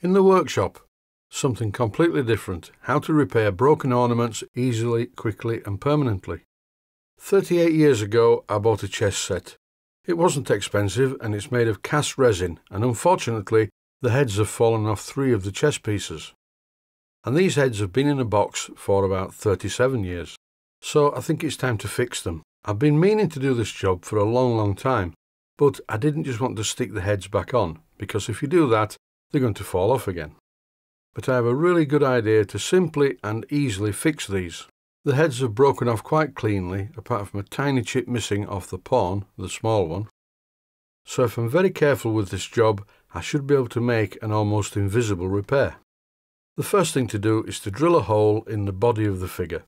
In the workshop, something completely different, how to repair broken ornaments easily, quickly and permanently. 38 years ago I bought a chess set. It wasn't expensive and it's made of cast resin and unfortunately the heads have fallen off three of the chess pieces. And these heads have been in a box for about 37 years. So I think it's time to fix them. I've been meaning to do this job for a long, long time, but I didn't just want to stick the heads back on, because if you do that, they're going to fall off again. But I have a really good idea to simply and easily fix these. The heads have broken off quite cleanly, apart from a tiny chip missing off the pawn, the small one. So if I'm very careful with this job, I should be able to make an almost invisible repair. The first thing to do is to drill a hole in the body of the figure.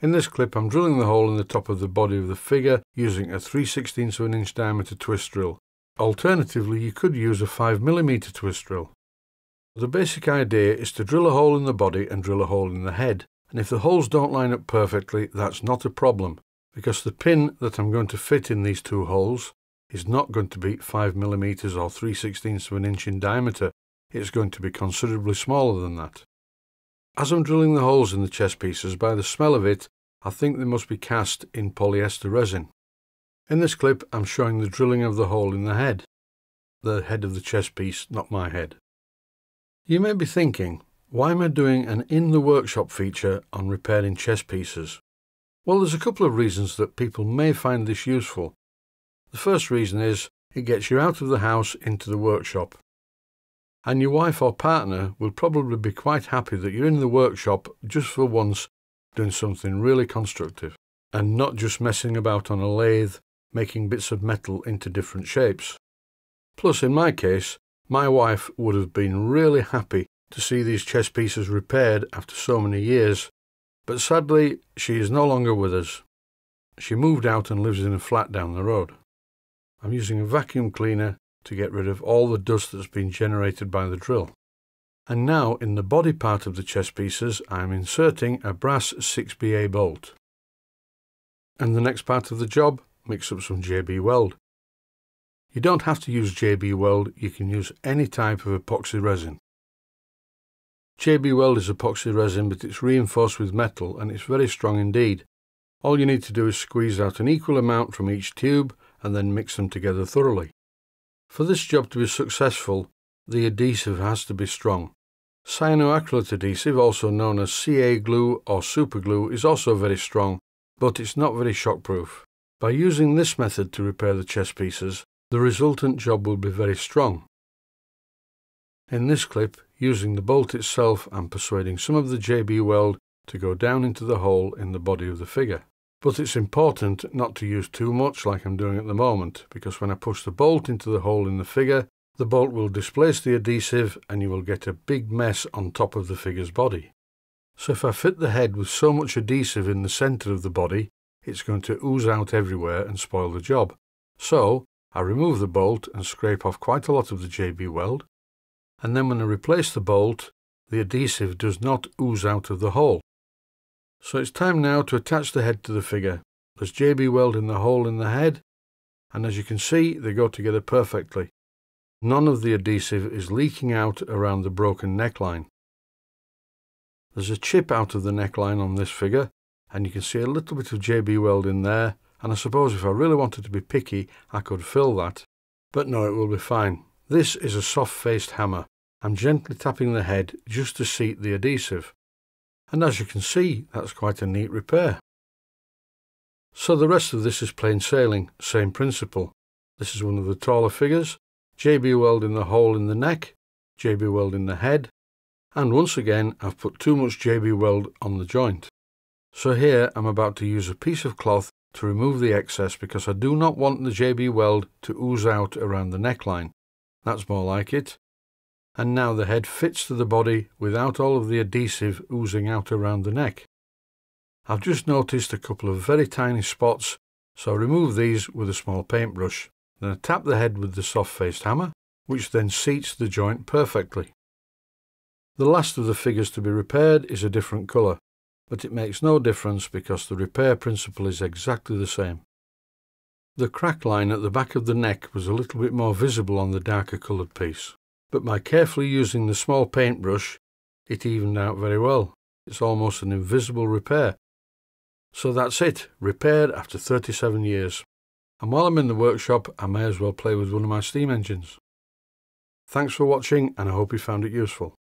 In this clip I'm drilling the hole in the top of the body of the figure using a 3 16 of an inch diameter twist drill. Alternatively you could use a 5mm twist drill. The basic idea is to drill a hole in the body and drill a hole in the head, and if the holes don't line up perfectly that's not a problem, because the pin that I'm going to fit in these two holes is not going to be 5mm or 3 16 of an inch in diameter, it's going to be considerably smaller than that. As I'm drilling the holes in the chess pieces, by the smell of it, I think they must be cast in polyester resin. In this clip, I'm showing the drilling of the hole in the head. The head of the chess piece, not my head. You may be thinking, why am I doing an in the workshop feature on repairing chess pieces? Well, there's a couple of reasons that people may find this useful. The first reason is it gets you out of the house into the workshop and your wife or partner will probably be quite happy that you're in the workshop just for once doing something really constructive and not just messing about on a lathe making bits of metal into different shapes. Plus, in my case, my wife would have been really happy to see these chess pieces repaired after so many years, but sadly, she is no longer with us. She moved out and lives in a flat down the road. I'm using a vacuum cleaner to get rid of all the dust that's been generated by the drill. And now in the body part of the chess pieces I'm inserting a brass 6BA bolt. And the next part of the job, mix up some JB Weld. You don't have to use JB Weld, you can use any type of epoxy resin. JB Weld is epoxy resin but it's reinforced with metal and it's very strong indeed. All you need to do is squeeze out an equal amount from each tube and then mix them together thoroughly. For this job to be successful, the adhesive has to be strong. Cyanoacrylate adhesive, also known as CA glue or superglue, is also very strong, but it's not very shockproof. By using this method to repair the chess pieces, the resultant job will be very strong. In this clip, using the bolt itself, I'm persuading some of the JB weld to go down into the hole in the body of the figure. But it's important not to use too much like I'm doing at the moment, because when I push the bolt into the hole in the figure, the bolt will displace the adhesive and you will get a big mess on top of the figure's body. So if I fit the head with so much adhesive in the centre of the body, it's going to ooze out everywhere and spoil the job. So I remove the bolt and scrape off quite a lot of the JB weld, and then when I replace the bolt, the adhesive does not ooze out of the hole. So it's time now to attach the head to the figure. There's JB weld in the hole in the head, and as you can see, they go together perfectly. None of the adhesive is leaking out around the broken neckline. There's a chip out of the neckline on this figure, and you can see a little bit of JB weld in there, and I suppose if I really wanted to be picky, I could fill that. But no, it will be fine. This is a soft-faced hammer. I'm gently tapping the head just to seat the adhesive and as you can see that's quite a neat repair. So the rest of this is plain sailing, same principle. This is one of the taller figures, JB weld in the hole in the neck, JB weld in the head, and once again I've put too much JB weld on the joint. So here I'm about to use a piece of cloth to remove the excess because I do not want the JB weld to ooze out around the neckline. That's more like it and now the head fits to the body without all of the adhesive oozing out around the neck. I've just noticed a couple of very tiny spots, so I remove these with a small paintbrush. Then I tap the head with the soft-faced hammer, which then seats the joint perfectly. The last of the figures to be repaired is a different colour, but it makes no difference because the repair principle is exactly the same. The crack line at the back of the neck was a little bit more visible on the darker coloured piece. but by carefully using the small paintbrush, it evened out very well. It's almost an invisible repair. So that's it, repaired after 37 years. And while I'm in the workshop, I may as well play with one of my steam engines. Thanks for watching and I hope you found it useful.